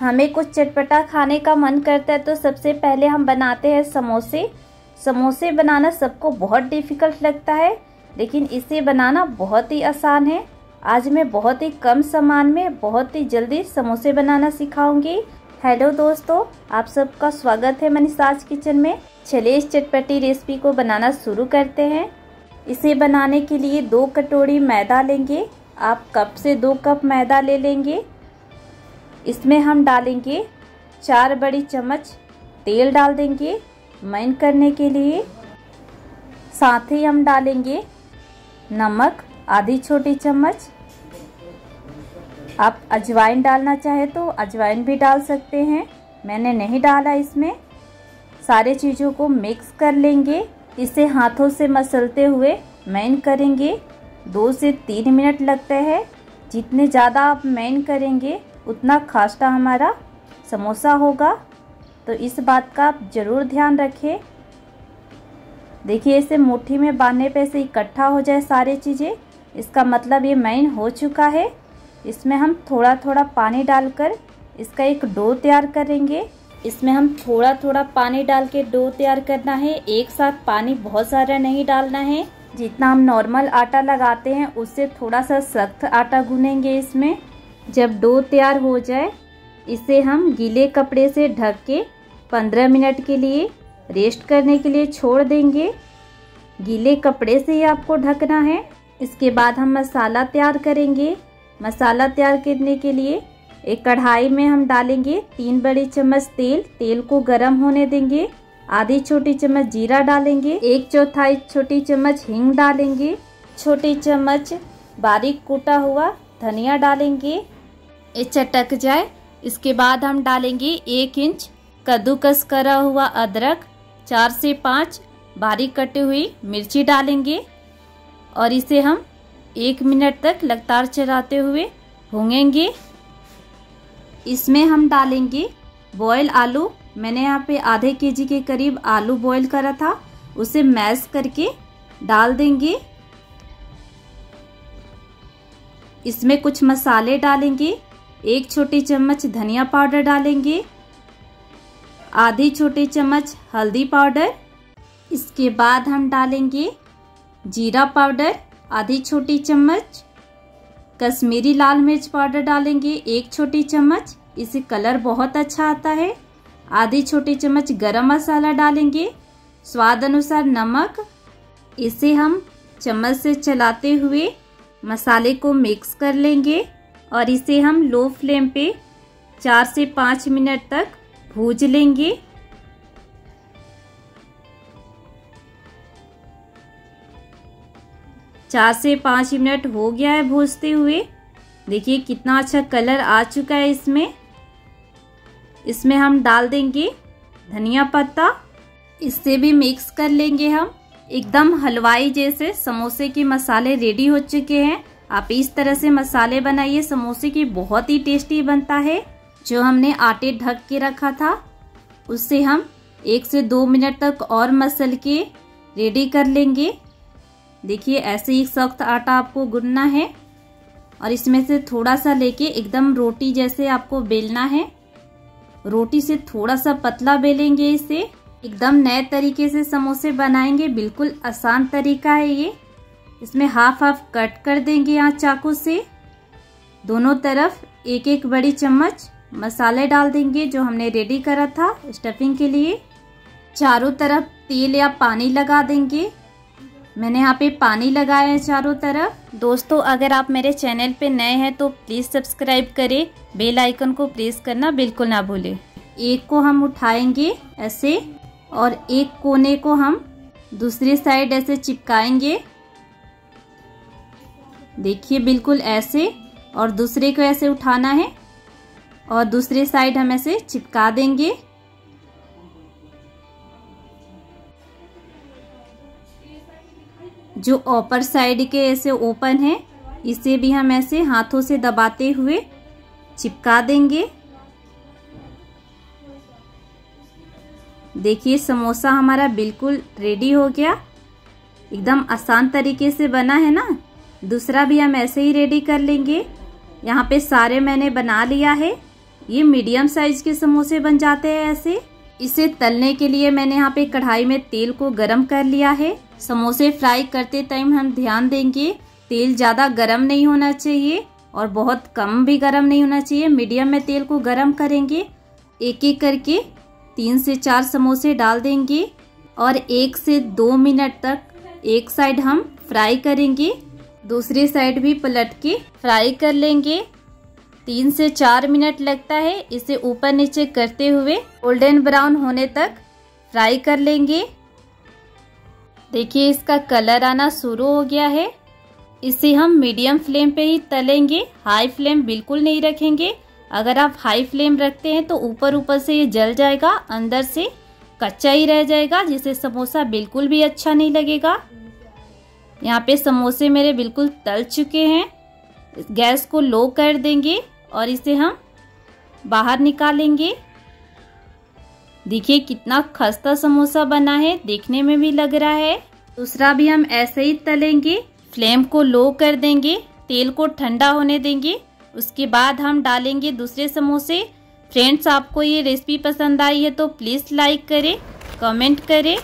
हमें कुछ चटपटा खाने का मन करता है तो सबसे पहले हम बनाते हैं समोसे। समोसे बनाना सबको बहुत डिफ़िकल्ट लगता है, लेकिन इसे बनाना बहुत ही आसान है। आज मैं बहुत ही कम सामान में बहुत ही जल्दी समोसे बनाना सिखाऊँगी। हेलो दोस्तों, आप सबका स्वागत है मनीषाज किचन में। चलिए इस चटपटी रेसिपी को बनाना शुरू करते हैं। इसे बनाने के लिए दो कटोरी मैदा लेंगे। आप कप से दो कप मैदा ले लेंगे। इसमें हम डालेंगे चार बड़ी चम्मच तेल डाल देंगे मैन करने के लिए। साथ ही हम डालेंगे नमक, आधी छोटी चम्मच। आप अजवाइन डालना चाहे तो अजवाइन भी डाल सकते हैं। मैंने नहीं डाला इसमें। सारे चीज़ों को मिक्स कर लेंगे। इसे हाथों से मसलते हुए मैन करेंगे। दो से तीन मिनट लगते हैं। जितने ज़्यादा आप मैन करेंगे उतना खास्टा हमारा समोसा होगा। तो इस बात का आप ज़रूर ध्यान रखें। देखिए, इसे मुट्ठी में बांधने पे ऐसे इकट्ठा हो जाए सारी चीज़ें। इसका मतलब ये मैन हो चुका है। इसमें हम थोड़ा थोड़ा पानी डालकर इसका एक डो तैयार करेंगे। इसमें हम थोड़ा थोड़ा पानी डाल के डो तैयार करना है। एक साथ पानी बहुत सारा नहीं डालना है। जितना हम नॉर्मल आटा लगाते हैं, उससे थोड़ा सा सख्त आटा गूनेंगे इसमें। जब डो तैयार हो जाए, इसे हम गीले कपड़े से ढक के 15 मिनट के लिए रेस्ट करने के लिए छोड़ देंगे। गीले कपड़े से ही आपको ढकना है। इसके बाद हम मसाला तैयार करेंगे। मसाला तैयार करने के लिए एक कढ़ाई में हम डालेंगे तीन बड़ी चम्मच तेल। तेल को गर्म होने देंगे। आधी छोटी चम्मच जीरा डालेंगे। एक चौथाई छोटी चम्मच हींग डालेंगे। छोटी चम्मच बारीक कूटा हुआ धनिया डालेंगे। ये चटक जाए, इसके बाद हम डालेंगे एक इंच कद्दूकस करा हुआ अदरक, चार से पाँच बारीक कटी हुई मिर्ची डालेंगे और इसे हम एक मिनट तक लगातार चलाते हुए भूंगेंगे इसमें हम डालेंगे बॉयल आलू। मैंने यहाँ पे आधे के जी के करीब आलू बॉईल करा था, उसे मैश करके डाल देंगे। इसमें कुछ मसाले डालेंगे एक छोटी चम्मच धनिया पाउडर डालेंगे। आधी छोटी चम्मच हल्दी पाउडर। इसके बाद हम डालेंगे जीरा पाउडर। आधी छोटी चम्मच कश्मीरी लाल मिर्च पाउडर डालेंगे। एक छोटी चम्मच इसे कलर बहुत अच्छा आता है। आधी छोटी चम्मच गरम मसाला डालेंगे। स्वाद अनुसार नमक। इसे हम चम्मच से चलाते हुए मसाले को मिक्स कर लेंगे। और इसे हम लो फ्लेम पे चार से पाँच मिनट तक भूज लेंगे। चार से पाँच मिनट हो गया है भूजते हुए। देखिए कितना अच्छा कलर आ चुका है इसमें। इसमें हम डाल देंगे धनिया पत्ता। इससे भी मिक्स कर लेंगे हम। एकदम हलवाई जैसे समोसे के मसाले रेडी हो चुके हैं। आप इस तरह से मसाले बनाइए, समोसे की बहुत ही टेस्टी बनता है। जो हमने आटे ढक के रखा था, उससे हम एक से दो मिनट तक और मसल के रेडी कर लेंगे। देखिए, ऐसे ही सख्त आटा आपको गुनना है। और इसमें से थोड़ा सा लेके एकदम रोटी जैसे आपको बेलना है। रोटी से थोड़ा सा पतला बेलेंगे इसे। एकदम नए तरीके से समोसे बनाएँगे, बिल्कुल आसान तरीका है ये। इसमें हाफ़ हाफ़ कट कर देंगे यहाँ चाकू से। दोनों तरफ़ एक एक बड़ी चम्मच मसाले डाल देंगे जो हमने रेडी करा था स्टफिंग के लिए। चारों तरफ़ तेल या पानी लगा देंगे। मैंने यहाँ पे पानी लगाया है चारों तरफ़। दोस्तों, अगर आप मेरे चैनल पे नए हैं तो प्लीज़ सब्सक्राइब करें। बेल आइकन को प्रेस करना बिल्कुल ना भूलें। एक को हम उठाएँगे ऐसे और एक कोने को हम दूसरी साइड ऐसे चिपकाएँगे। देखिए, बिल्कुल ऐसे और दूसरे को ऐसे उठाना है और दूसरे साइड हम ऐसे चिपका देंगे। जो ऊपर साइड के ऐसे ओपन है, इसे भी हम ऐसे हाथों से दबाते हुए चिपका देंगे। देखिए, समोसा हमारा बिल्कुल रेडी हो गया। एकदम आसान तरीके से बना है ना? दूसरा भी हम ऐसे ही रेडी कर लेंगे। यहाँ पे सारे मैंने बना लिया है। ये मीडियम साइज़ के समोसे बन जाते हैं ऐसे। इसे तलने के लिए मैंने यहाँ पे कढ़ाई में तेल को गरम कर लिया है। समोसे फ्राई करते टाइम हम ध्यान देंगे। तेल ज़्यादा गरम नहीं होना चाहिए और बहुत कम भी गरम नहीं होना चाहिए। मीडियम में तेल को गरम करेंगे। एक एक करके तीन से चार समोसे डाल देंगे और एक से दो मिनट तक एक साइड हम फ्राई करेंगे। दूसरी साइड भी पलट के फ्राई कर लेंगे। तीन से चार मिनट लगता है। इसे ऊपर नीचे करते हुए गोल्डन ब्राउन होने तक फ्राई कर लेंगे। देखिए, इसका कलर आना शुरू हो गया है। इसे हम मीडियम फ्लेम पे ही तलेंगे। हाई फ्लेम बिल्कुल नहीं रखेंगे। अगर आप हाई फ्लेम रखते हैं तो ऊपर ऊपर से ये जल जाएगा, अंदर से कच्चा ही रह जाएगा जिसे समोसा बिल्कुल भी अच्छा नहीं लगेगा। यहाँ पे समोसे मेरे बिल्कुल तल चुके हैं। गैस को लो कर देंगे और इसे हम बाहर निकालेंगे। देखिए कितना खस्ता समोसा बना है, देखने में भी लग रहा है। दूसरा भी हम ऐसे ही तलेंगे, फ्लेम को लो कर देंगे, तेल को ठंडा होने देंगे। उसके बाद हम डालेंगे दूसरे समोसे। फ्रेंड्स, आपको ये रेसिपी पसंद आई है तो प्लीज़ लाइक करें, कमेंट करें।